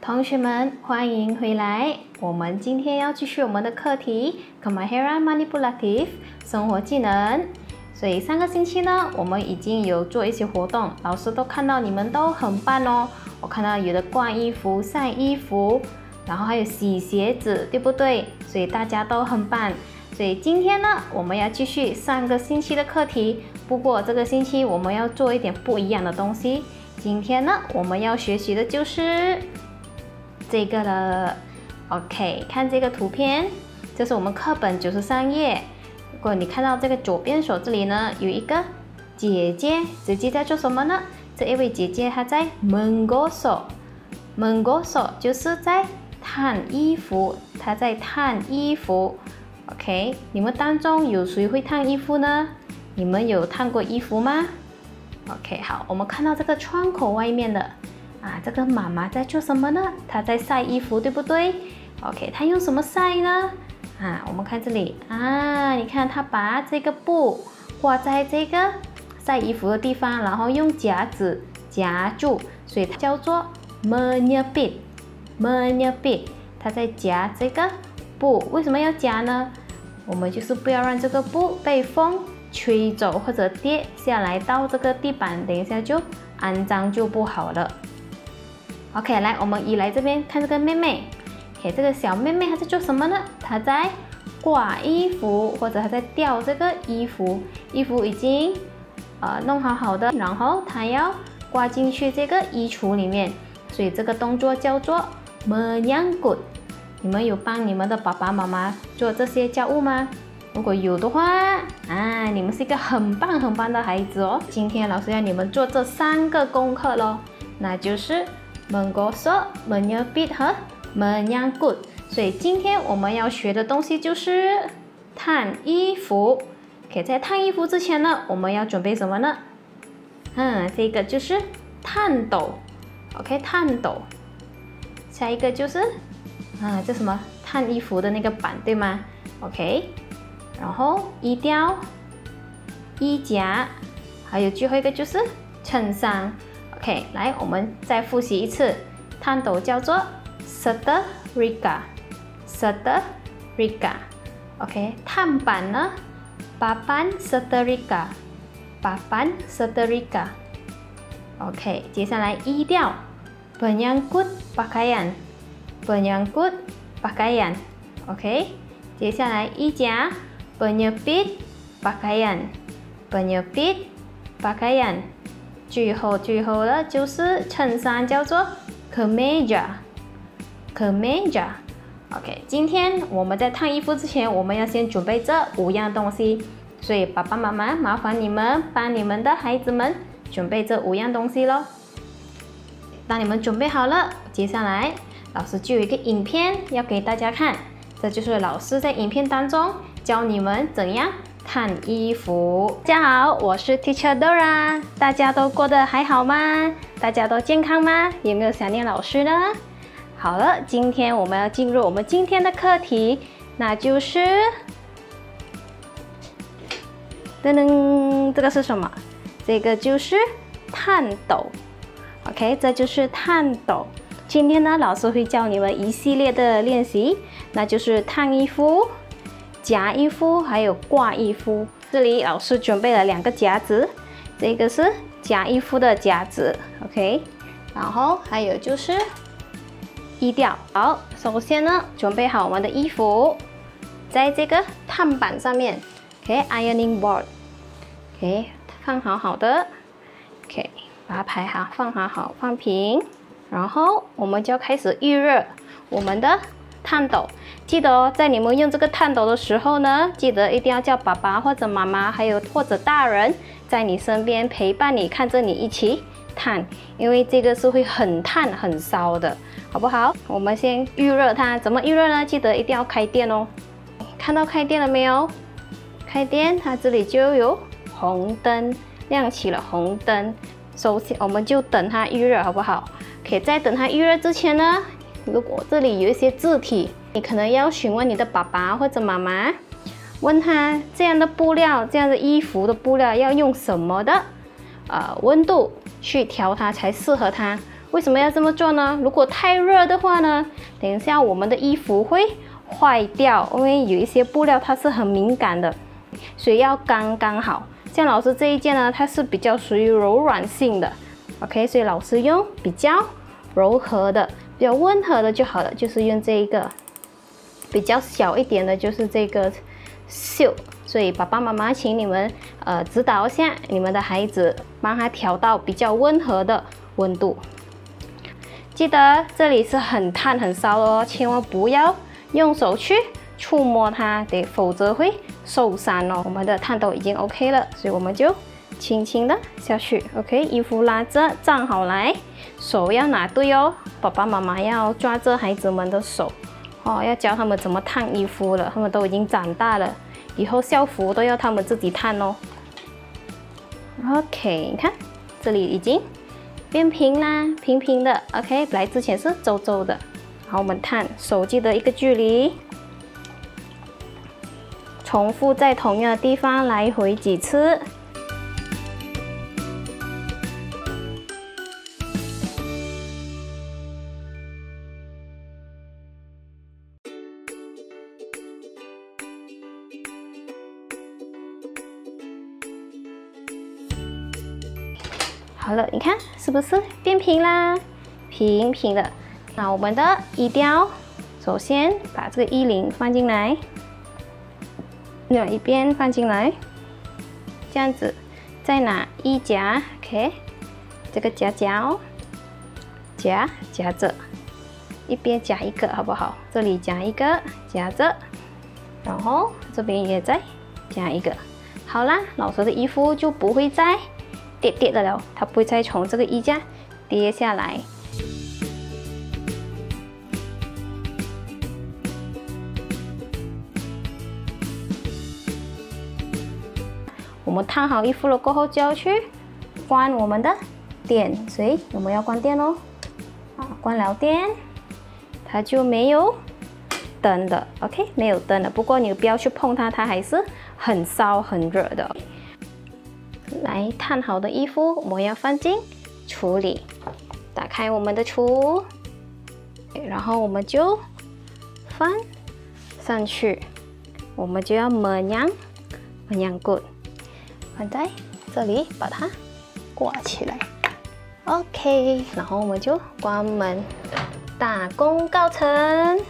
同学们，欢迎回来！我们今天要继续我们的课题 Kemahiran Manipulatif 生活技能。所以上个星期呢，我们已经有做一些活动，老师都看到你们都很棒哦。我看到有的挂衣服、晒衣服，然后还有洗鞋子，对不对？所以大家都很棒。所以今天呢，我们要继续上个星期的课题。不过这个星期我们要做一点不一样的东西。今天呢，我们要学习的就是这个了。OK，看这个图片，这是我们课本九十三页。如果你看到这个左边手这里呢，有一个姐姐，姐姐在做什么呢？这一位姐姐她在 m e n g o s o m e n g o s o 就是在烫衣服，她在烫衣服。OK，你们当中有谁会烫衣服呢？你们有烫过衣服吗？OK，好，我们看到这个窗口外面的啊，这个妈妈在做什么呢？她在晒衣服，对不对？OK，她用什么晒呢？啊，我们看这里啊，你看她把这个布挂在这个晒衣服的地方，然后用夹子夹住，所以它叫做 menyebit，menyebit，它在夹这个布。为什么要夹呢？我们就是不要让这个布被风。吹走或者跌下来到这个地板，等一下就肮脏就不好了。OK，来，我们一来这边看这个妹妹。OK，这个小妹妹她在做什么呢？她在挂衣服，或者她在吊这个衣服。衣服已经呃弄好好的，然后她要挂进去这个衣橱里面，所以这个动作叫做 m e n y a n g u。你们有帮你们的爸爸妈妈做这些家务吗？如果有的话，啊，你们是一个很棒很棒的孩子哦。今天老师要你们做这三个功课喽，那就是 menggosok、menyebit 和 menyangkut。所以今天我们要学的东西就是烫衣服。可在烫衣服之前呢，我们要准备什么呢？嗯，这个就是烫斗。OK，烫斗。下一个就是，啊，这什么？烫衣服的那个板，对吗？OK。然后衣吊、衣夹，还有最后一个就是衬衫。OK，来，我们再复习一次。探斗叫做 setrika，setrika。OK，烫板呢，papan setrika，papan setrika。OK，接下来衣吊，penyangkut pakaian，penyangkut pakaian。OK，接下来一夹。penyebit pakaian, penyebit pakaian。最后最后的就是衬衫，叫做 kemeja，kemeja。OK，今天我们在烫衣服之前，我们要先准备这五样东西。所以爸爸妈妈，麻烦你们帮你们的孩子们准备这五样东西喽。当你们准备好了，接下来老师就有一个影片要给大家看，这就是老师在影片当中。教你们怎样烫衣服。大家好，我是 Teacher Dora，大家都过得还好吗？大家都健康吗？有没有想念老师呢？好了，今天我们要进入我们今天的课题，那就是噔噔，这个是什么？这个就是烫斗。OK，这就是烫斗。今天呢，老师会教你们一系列的练习，那就是烫衣服。夹衣服还有挂衣服，这里老师准备了两个夹子，这个是夹衣服的夹子，OK，然后还有就是衣吊。好，首先呢，准备好我们的衣服，在这个烫板上面，OK，ironing board，OK，放好好的，OK，把它排好，放好好，放平，然后我们就要开始预热我们的。探斗，记得哦，在你们用这个探斗的时候呢，记得一定要叫爸爸或者妈妈，还有或者大人在你身边陪伴你，看着你一起探，因为这个是会很烫很烧的，好不好？我们先预热它，怎么预热呢？记得一定要开电哦。看到开电了没有？开电，它这里就有红灯亮起了红灯。首先，我们就等它预热，好不好？可以在等它预热之前呢。如果这里有一些字体，你可能要询问你的爸爸或者妈妈，问他这样的布料、这样的衣服的布料要用什么的呃温度去调它才适合它。为什么要这么做呢？如果太热的话呢，等一下我们的衣服会坏掉，因为有一些布料它是很敏感的，所以要刚刚好。像老师这一件呢，它是比较属于柔软性的，OK，所以老师用比较柔和的、比较温和的就好了，就是用这一个比较小一点的，就是这个袖。所以爸爸妈妈，请你们呃指导一下你们的孩子，帮他调到比较温和的温度。记得这里是很烫很烧哦，千万不要用手去触摸它，对，否则会受伤哦。我们的烫斗已经 OK 了，所以我们就轻轻的下去，OK，衣服拉着站好来，手要拿对哦。爸爸妈妈要抓着孩子们的手哦，要教他们怎么烫衣服了，他们都已经长大了。以后校服都要他们自己烫哦。OK，你看这里已经变平啦，平平的。OK，来之前是皱皱的。好，我们烫手机的一个距离，重复在同样的地方来回几次。好了，你看是不是变平啦？平平的。那我们的衣吊，首先把这个衣领放进来，另外一边放进来，这样子，再拿衣夹，OK，这个夹夹哦，夹夹着，一边夹一个，好不好？这里夹一个，夹着，然后这边也再夹一个。好啦，老师的衣服就不会再。跌跌的了，它不会再从这个衣架跌下来。我们烫好衣服了过后，就要去关我们的电，所以我们要关电哦。啊，关了电，它就没有灯的，OK，没有灯了。不过你不要去碰它，它还是很烧很热的。来烫好的衣服，我们要放进橱里。打开我们的橱，然后我们就翻上去。我们就要门样门样滚，放在这里，把它挂起来。OK，然后我们就关门，大功告成。